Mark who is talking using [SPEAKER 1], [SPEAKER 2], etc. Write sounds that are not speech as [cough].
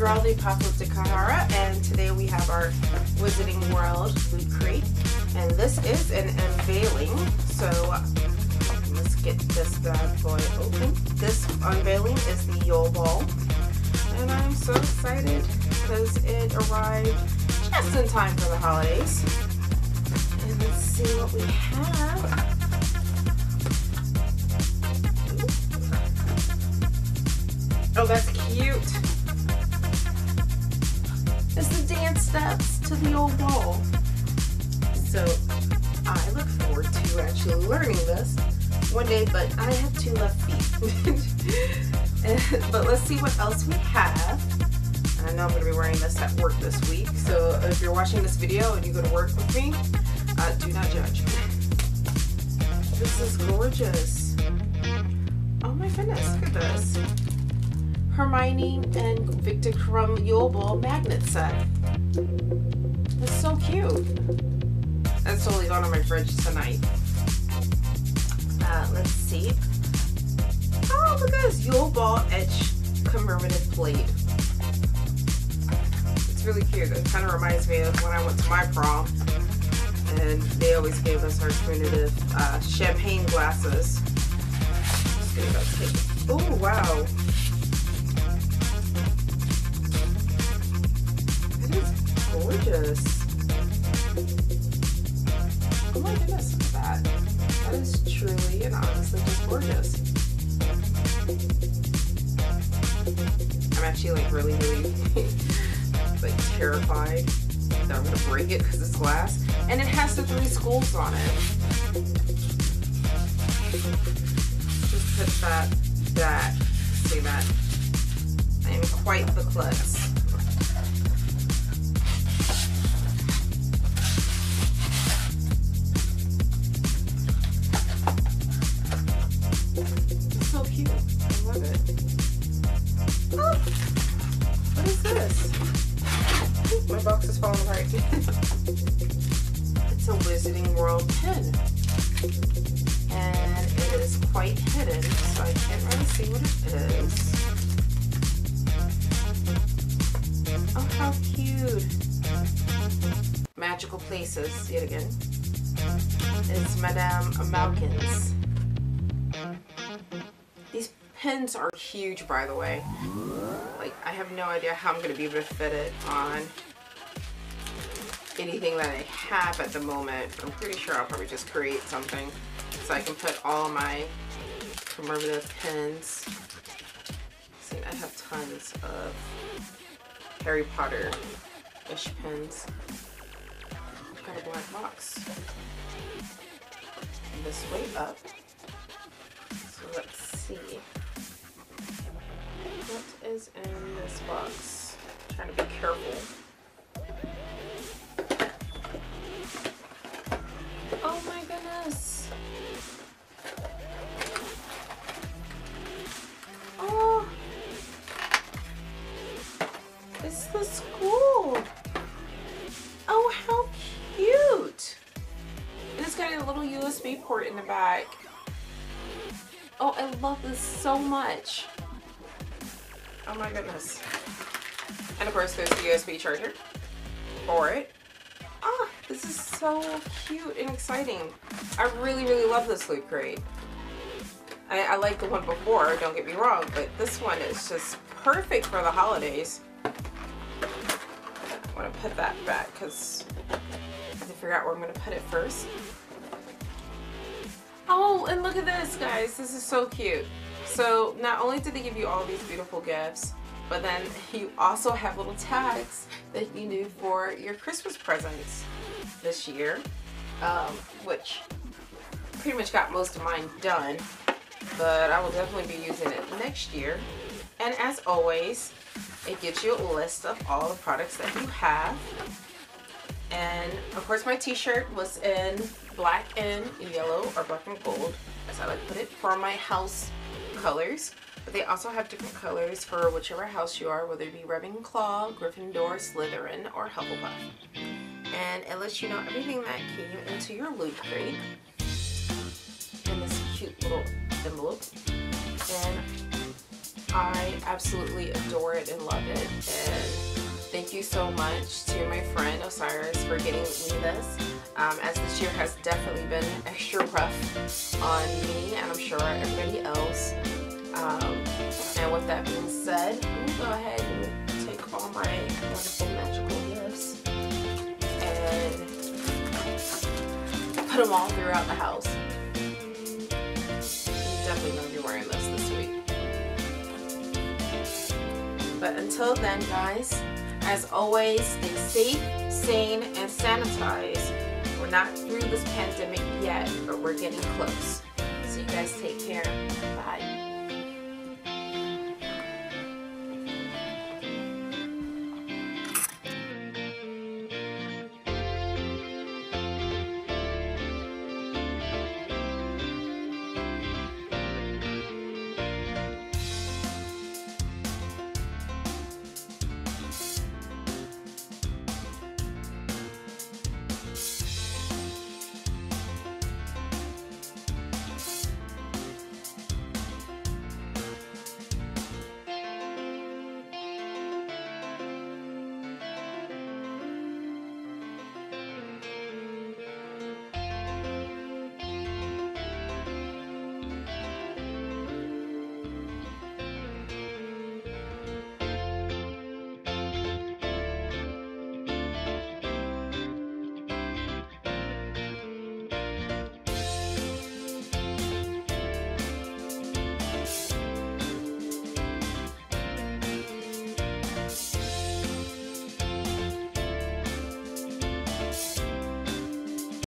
[SPEAKER 1] Apocalyptic Kahara, and today we have our Wizarding World Loot Crate. And this is an unveiling, so let's get this bad boy open. This unveiling is the Yule Ball, and I'm so excited because it arrived just in time for the holidays. And let's see what we have. Oh, that's cute. Dance steps to the Yule Ball. So I look forward to actually learning this one day, but I have two left feet. [laughs] but let's see what else we have. I know I'm going to be wearing this at work this week, so if you're watching this video and you go to work with me, uh, do not judge. This is gorgeous. Oh my goodness, look at this. Hermione and Victor Krum Yule Ball magnet set. That's so cute. That's totally going on my fridge tonight. Uh, let's see. Oh, look at this Yule Ball Etch commemorative plate. It's really cute. It kind of reminds me of when I went to my prom and they always gave us our commemorative uh, champagne glasses. Oh, wow. Gorgeous. Oh my goodness, look at that. That is truly and honestly just gorgeous. I'm actually like really, really [laughs] like terrified that I'm gonna break it because it's glass. And it has the three schools on it. Just put that back. See that? I am quite the klutz. Box is falling apart. it's a Wizarding World pin. And it is quite hidden, so I can't really see what it is. Oh, how cute. Magical Places, yet again. It's Madame Malkin's. These pins are huge, by the way. Like, I have no idea how I'm going to be able to fit it on anything that I have at the moment. I'm pretty sure I'll probably just create something so I can put all my commemorative pins. See, I have tons of Harry Potter-ish pins. I've got a black box. This way up. So let's see. What is in this box? I'm trying to be careful. Port in the back. Oh, I love this so much. Oh my goodness. And of course there's the USB charger for it. Ah, this is so cute and exciting. I really, really love this loot crate. I, I like the one before, don't get me wrong, but this one is just perfect for the holidays. I want to put that back because I have to figure out where I'm going to put it first. Oh, and look at this, guys. This is so cute. So not only did they give you all these beautiful gifts, but then you also have little tags that you do for your Christmas presents this year, um, which pretty much got most of mine done, but I will definitely be using it next year. And as always, it gives you a list of all the products that you have. And of course my t-shirt was in black and yellow or black and gold as I like to put it for my house colors. But they also have different colors for whichever house you are, whether it be Ravenclaw, Gryffindor, Slytherin, or Hufflepuff. And it lets you know everything that came into your loot crate in this cute little envelope. And I absolutely adore it and love it. And thank you so much to my friend Osiris for getting me this. Um, as this year has definitely been extra rough on me and I'm sure everybody else. Um, and with that being said, let me go ahead and take all my wonderful magical gifts and put them all throughout the house. I'm definitely to be wearing this this week. But until then, guys, as always, stay safe, sane, and sanitize. We're not through this pandemic yet, but we're getting close. So you guys take care. Bye.